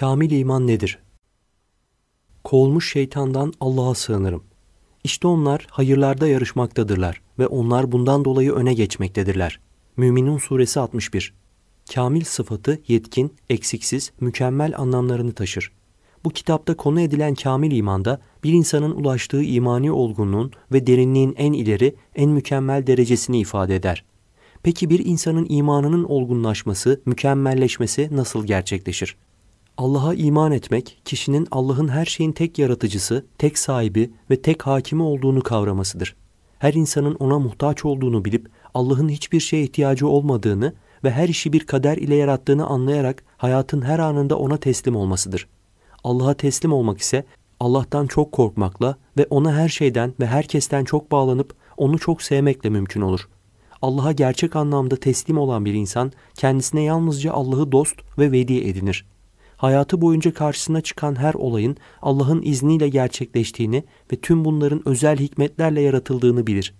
Kamil iman nedir? Kovulmuş şeytandan Allah'a sığınırım. İşte onlar hayırlarda yarışmaktadırlar ve onlar bundan dolayı öne geçmektedirler. Müminun Suresi 61 Kamil sıfatı yetkin, eksiksiz, mükemmel anlamlarını taşır. Bu kitapta konu edilen kamil imanda bir insanın ulaştığı imani olgunluğun ve derinliğin en ileri, en mükemmel derecesini ifade eder. Peki bir insanın imanının olgunlaşması, mükemmelleşmesi nasıl gerçekleşir? Allah'a iman etmek, kişinin Allah'ın her şeyin tek yaratıcısı, tek sahibi ve tek hakimi olduğunu kavramasıdır. Her insanın ona muhtaç olduğunu bilip Allah'ın hiçbir şeye ihtiyacı olmadığını ve her işi bir kader ile yarattığını anlayarak hayatın her anında ona teslim olmasıdır. Allah'a teslim olmak ise Allah'tan çok korkmakla ve ona her şeyden ve herkesten çok bağlanıp onu çok sevmekle mümkün olur. Allah'a gerçek anlamda teslim olan bir insan kendisine yalnızca Allah'ı dost ve veli edinir. Hayatı boyunca karşısına çıkan her olayın Allah'ın izniyle gerçekleştiğini ve tüm bunların özel hikmetlerle yaratıldığını bilir.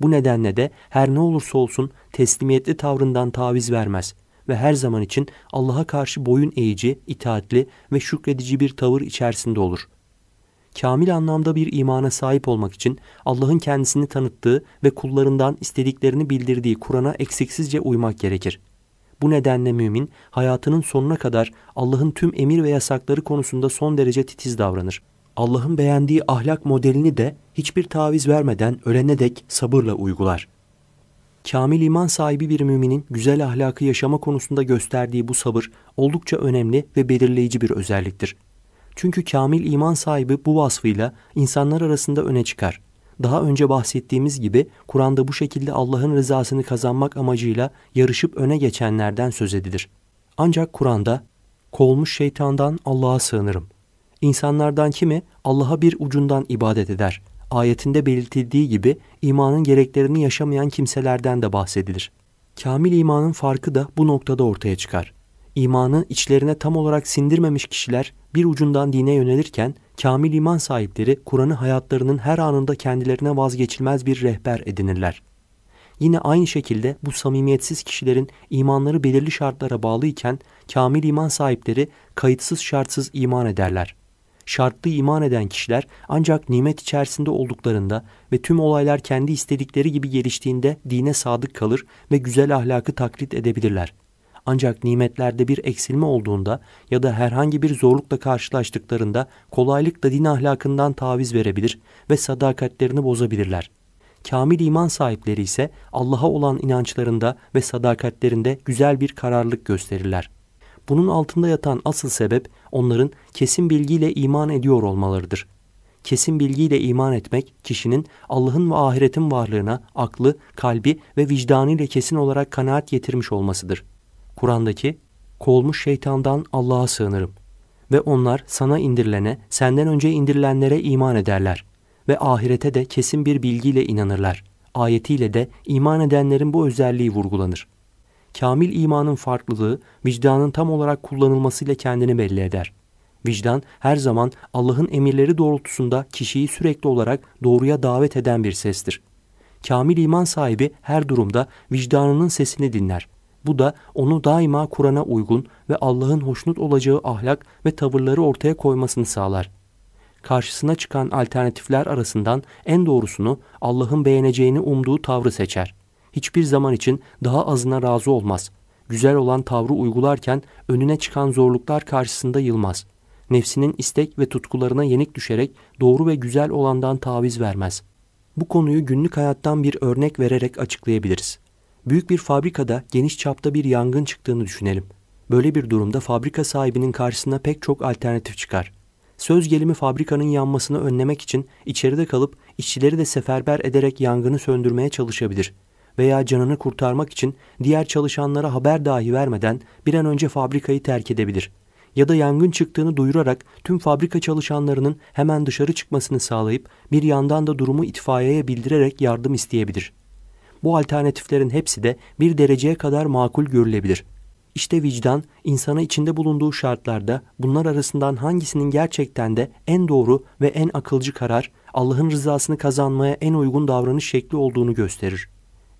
Bu nedenle de her ne olursa olsun teslimiyetli tavrından taviz vermez ve her zaman için Allah'a karşı boyun eğici, itaatli ve şükredici bir tavır içerisinde olur. Kamil anlamda bir imana sahip olmak için Allah'ın kendisini tanıttığı ve kullarından istediklerini bildirdiği Kur'an'a eksiksizce uymak gerekir. Bu nedenle mümin hayatının sonuna kadar Allah'ın tüm emir ve yasakları konusunda son derece titiz davranır. Allah'ın beğendiği ahlak modelini de hiçbir taviz vermeden ölene dek sabırla uygular. Kamil iman sahibi bir müminin güzel ahlakı yaşama konusunda gösterdiği bu sabır oldukça önemli ve belirleyici bir özelliktir. Çünkü kamil iman sahibi bu vasfıyla insanlar arasında öne çıkar. Daha önce bahsettiğimiz gibi Kur'an'da bu şekilde Allah'ın rızasını kazanmak amacıyla yarışıp öne geçenlerden söz edilir. Ancak Kur'an'da kovulmuş şeytandan Allah'a sığınırım. İnsanlardan kimi Allah'a bir ucundan ibadet eder. Ayetinde belirtildiği gibi imanın gereklerini yaşamayan kimselerden de bahsedilir. Kamil imanın farkı da bu noktada ortaya çıkar. İmanı içlerine tam olarak sindirmemiş kişiler bir ucundan dine yönelirken kamil iman sahipleri Kur'an'ı hayatlarının her anında kendilerine vazgeçilmez bir rehber edinirler. Yine aynı şekilde bu samimiyetsiz kişilerin imanları belirli şartlara bağlı iken kamil iman sahipleri kayıtsız şartsız iman ederler. Şartlı iman eden kişiler ancak nimet içerisinde olduklarında ve tüm olaylar kendi istedikleri gibi geliştiğinde dine sadık kalır ve güzel ahlakı taklit edebilirler. Ancak nimetlerde bir eksilme olduğunda ya da herhangi bir zorlukla karşılaştıklarında kolaylıkla din ahlakından taviz verebilir ve sadakatlerini bozabilirler. Kamil iman sahipleri ise Allah'a olan inançlarında ve sadakatlerinde güzel bir kararlılık gösterirler. Bunun altında yatan asıl sebep onların kesin bilgiyle iman ediyor olmalarıdır. Kesin bilgiyle iman etmek kişinin Allah'ın ve ahiretin varlığına aklı, kalbi ve vicdanıyla kesin olarak kanaat getirmiş olmasıdır. Kur'an'daki kovulmuş şeytandan Allah'a sığınırım ve onlar sana indirilene, senden önce indirilenlere iman ederler ve ahirete de kesin bir bilgiyle inanırlar. Ayetiyle de iman edenlerin bu özelliği vurgulanır. Kamil imanın farklılığı vicdanın tam olarak kullanılmasıyla kendini belli eder. Vicdan her zaman Allah'ın emirleri doğrultusunda kişiyi sürekli olarak doğruya davet eden bir sestir. Kamil iman sahibi her durumda vicdanının sesini dinler bu da onu daima Kur'an'a uygun ve Allah'ın hoşnut olacağı ahlak ve tavırları ortaya koymasını sağlar. Karşısına çıkan alternatifler arasından en doğrusunu Allah'ın beğeneceğini umduğu tavrı seçer. Hiçbir zaman için daha azına razı olmaz. Güzel olan tavrı uygularken önüne çıkan zorluklar karşısında yılmaz. Nefsinin istek ve tutkularına yenik düşerek doğru ve güzel olandan taviz vermez. Bu konuyu günlük hayattan bir örnek vererek açıklayabiliriz. Büyük bir fabrikada geniş çapta bir yangın çıktığını düşünelim. Böyle bir durumda fabrika sahibinin karşısına pek çok alternatif çıkar. Söz gelimi fabrikanın yanmasını önlemek için içeride kalıp işçileri de seferber ederek yangını söndürmeye çalışabilir. Veya canını kurtarmak için diğer çalışanlara haber dahi vermeden bir an önce fabrikayı terk edebilir. Ya da yangın çıktığını duyurarak tüm fabrika çalışanlarının hemen dışarı çıkmasını sağlayıp bir yandan da durumu itfaiyeye bildirerek yardım isteyebilir.'' Bu alternatiflerin hepsi de bir dereceye kadar makul görülebilir. İşte vicdan, insana içinde bulunduğu şartlarda bunlar arasından hangisinin gerçekten de en doğru ve en akılcı karar, Allah'ın rızasını kazanmaya en uygun davranış şekli olduğunu gösterir.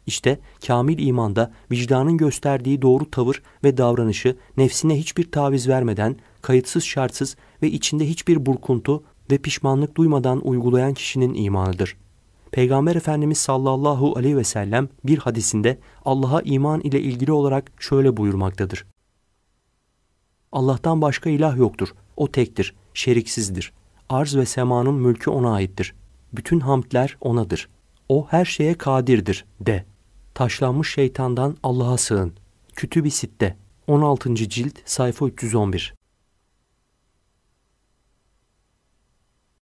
İşte kamil imanda vicdanın gösterdiği doğru tavır ve davranışı nefsine hiçbir taviz vermeden kayıtsız şartsız ve içinde hiçbir burkuntu ve pişmanlık duymadan uygulayan kişinin imanıdır. Peygamber Efendimiz sallallahu aleyhi ve sellem bir hadisinde Allah'a iman ile ilgili olarak şöyle buyurmaktadır. Allah'tan başka ilah yoktur. O tektir, şeriksizdir. Arz ve semanın mülkü ona aittir. Bütün hamdler onadır. O her şeye kadirdir de. Taşlanmış şeytandan Allah'a sığın. Kütüb-i Sitte 16. cilt sayfa 311